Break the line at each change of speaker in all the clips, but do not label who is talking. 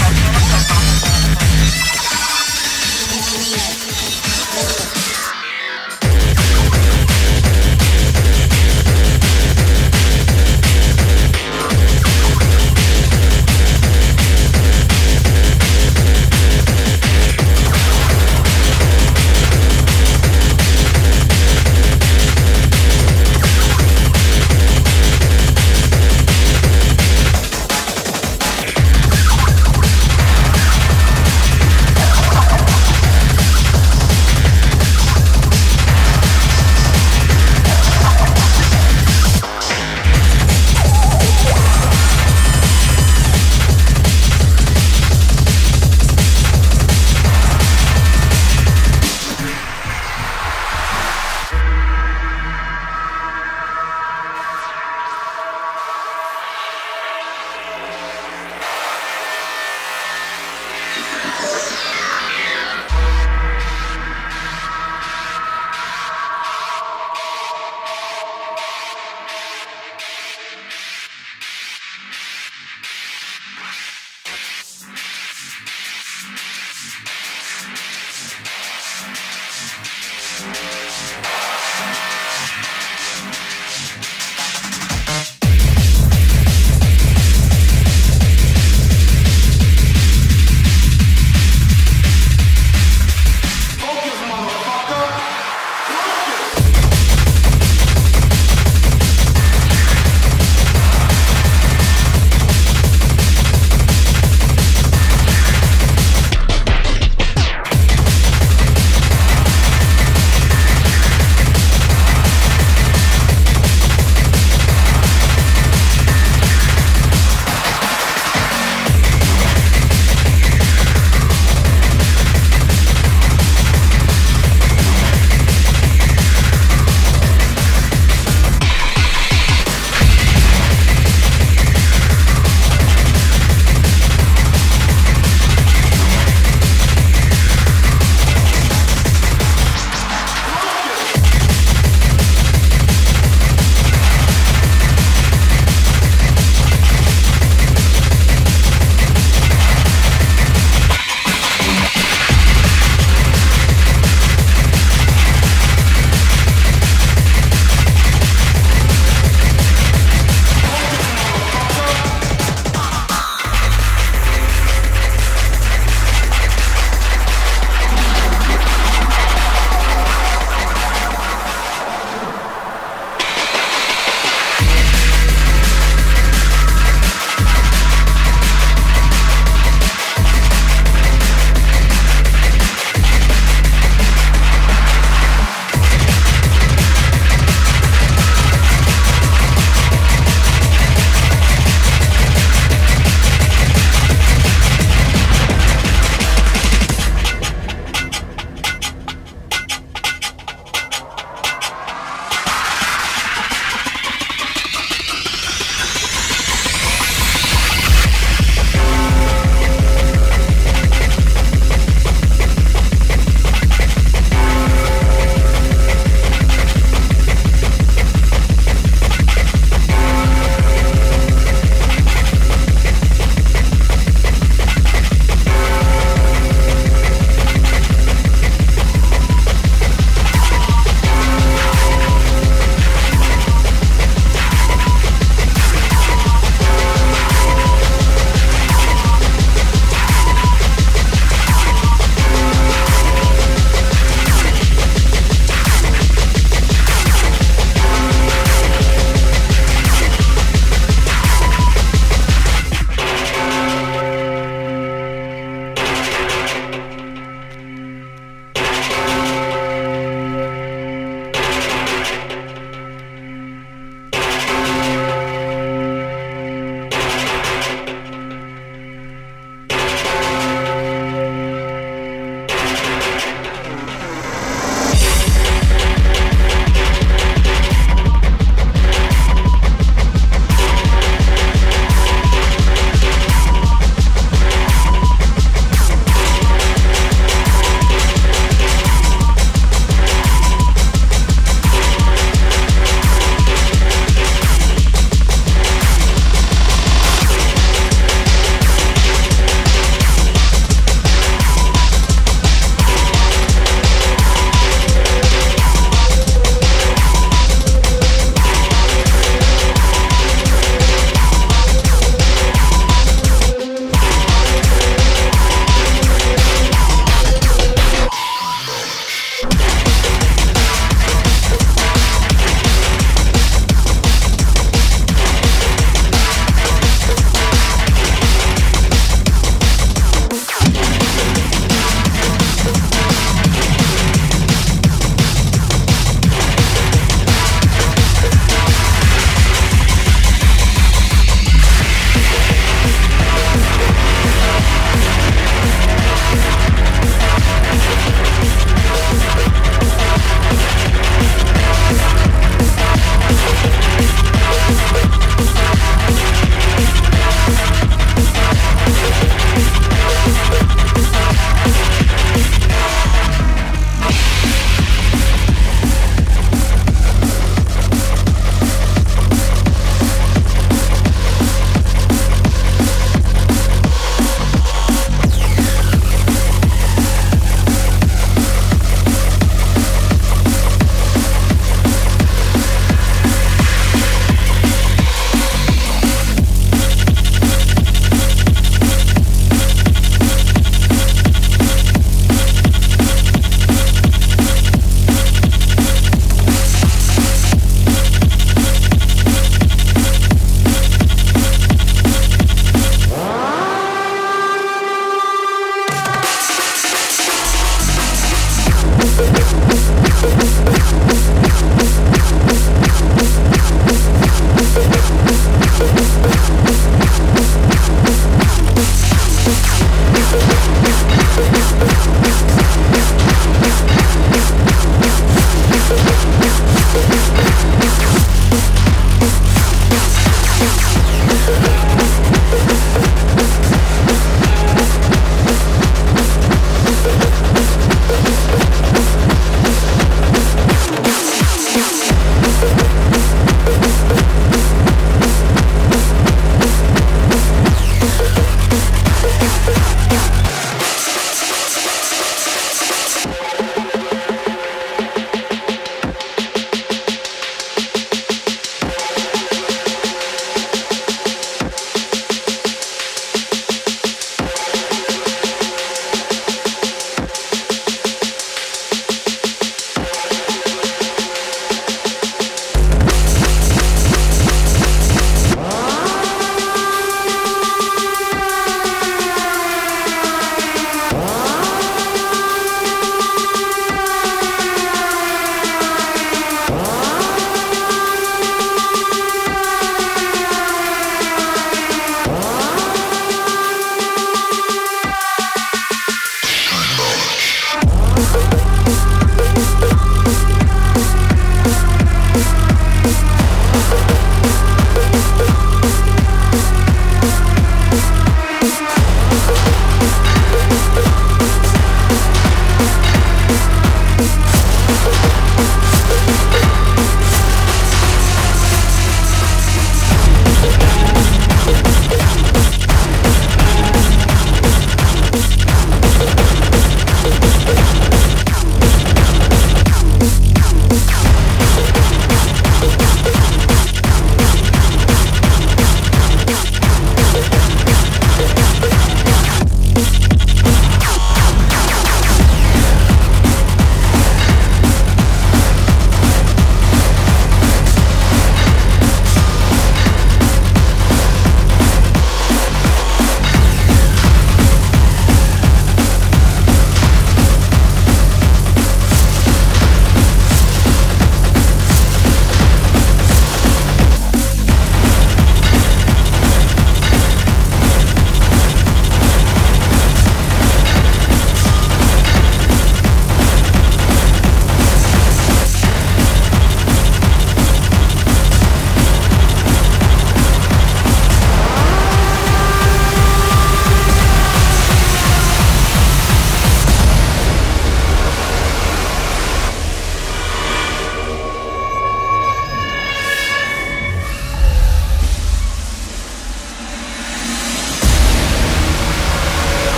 Thank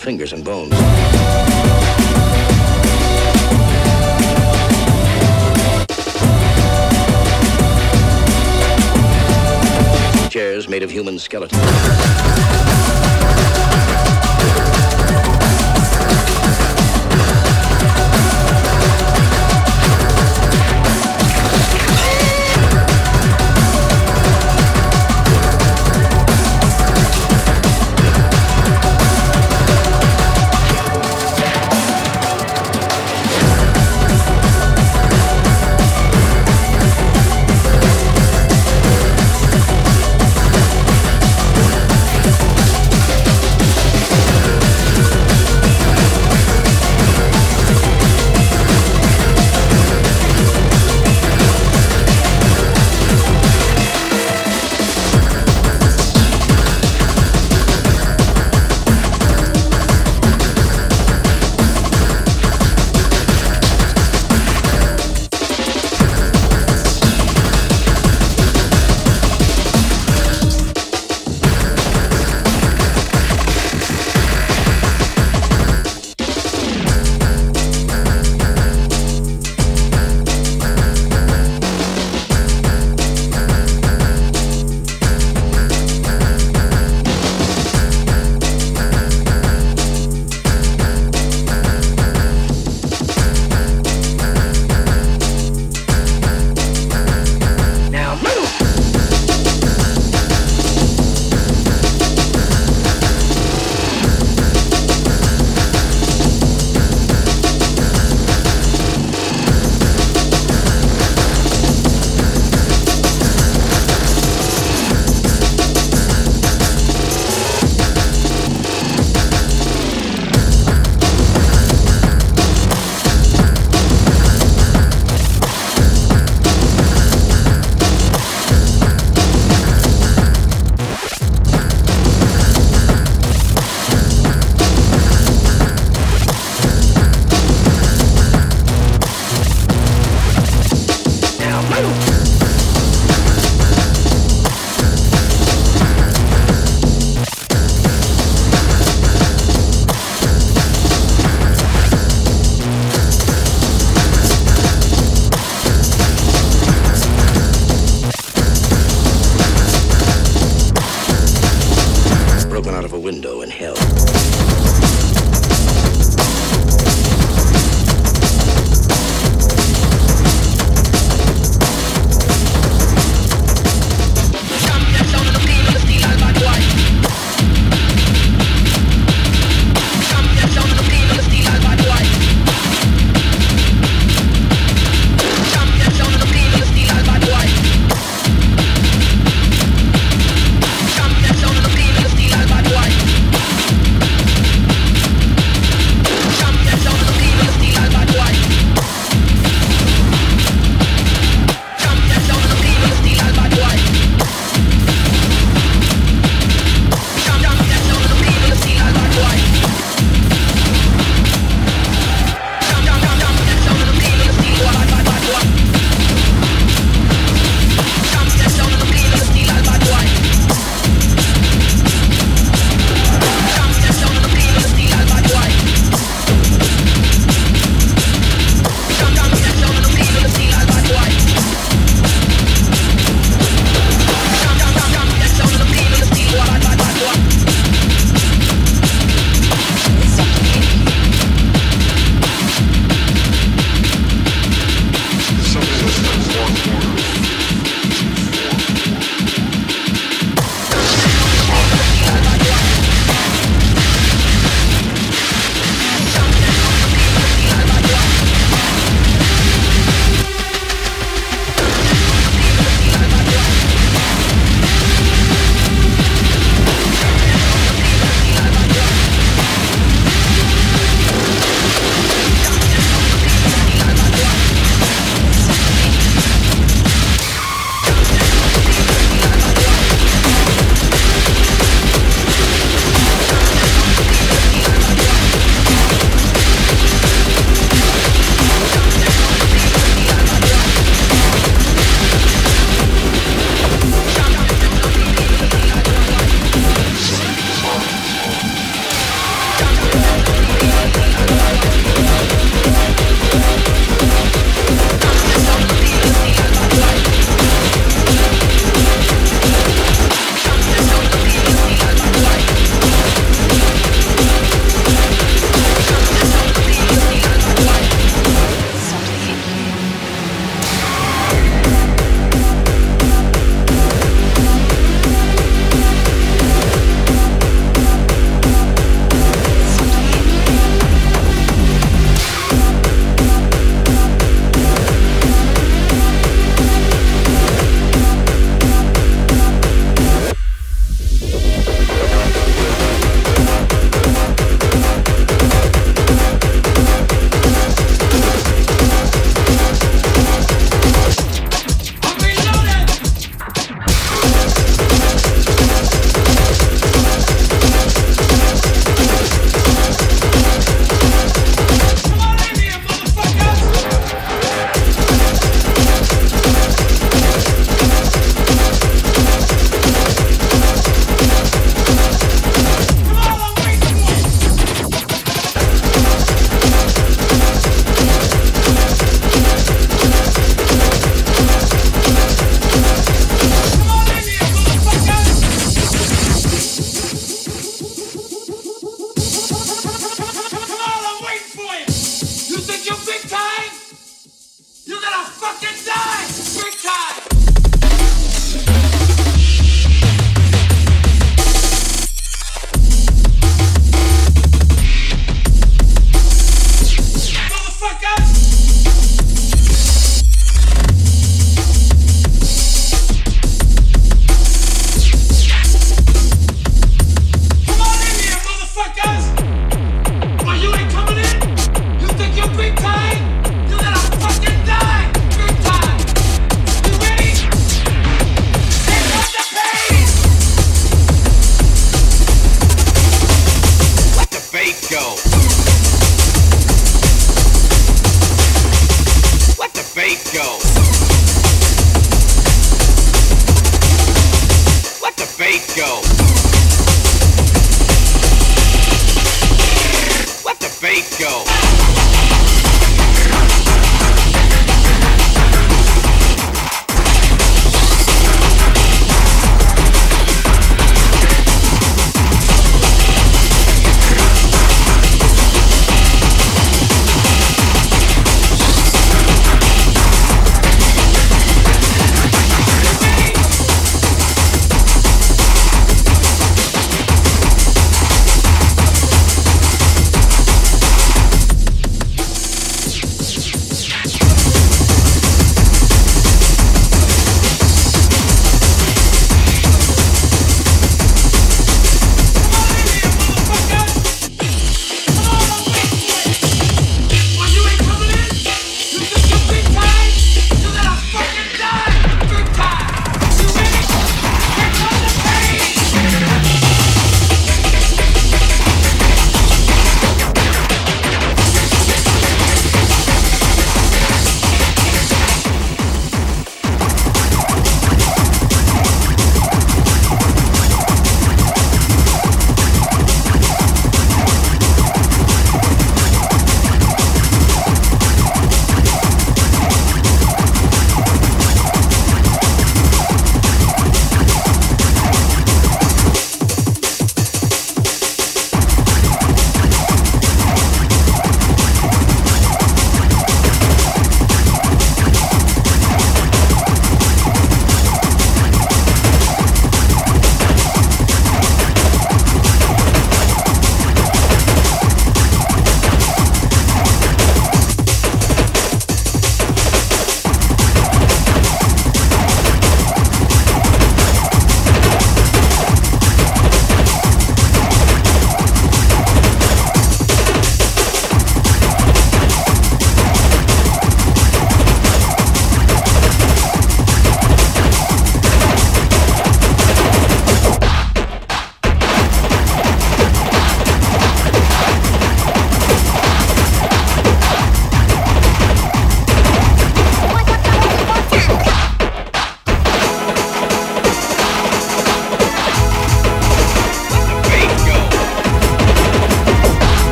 fingers and bones. Chairs made of human skeletons.